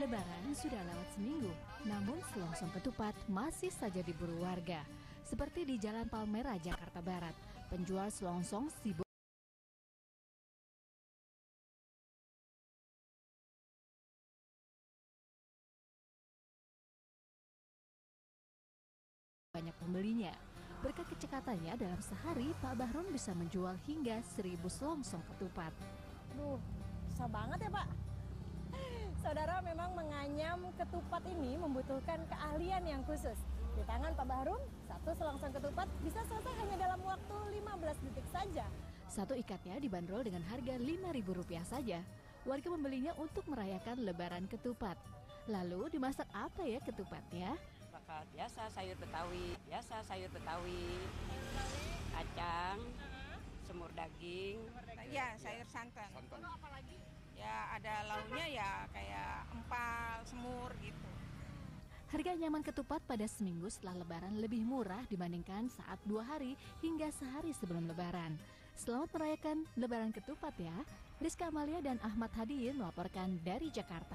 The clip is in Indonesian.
Lebaran sudah lewat seminggu, namun selongsong ketupat masih saja diburu warga. Seperti di Jalan Palmera, Jakarta Barat, penjual selongsong sibuk banyak pembelinya. Berkat kecekatannya dalam sehari, Pak Bahron bisa menjual hingga seribu selongsong ketupat. Duh, susah banget ya Pak. Saudara memang menganyam ketupat ini membutuhkan keahlian yang khusus. Di tangan Pak Bahrum, satu selongsong ketupat bisa selesai hanya dalam waktu 15 detik saja. Satu ikatnya dibanderol dengan harga Rp5.000 saja. Warga membelinya untuk merayakan lebaran ketupat. Lalu dimasak apa ya ketupatnya? bakal biasa sayur betawi biasa sayur betawi kacang semur daging ya sayur santan ya ada lauknya ya kayak Harga nyaman ketupat pada seminggu setelah lebaran lebih murah dibandingkan saat dua hari hingga sehari sebelum lebaran. Selamat merayakan lebaran ketupat ya. Rizka Amalia dan Ahmad Hadiin melaporkan dari Jakarta.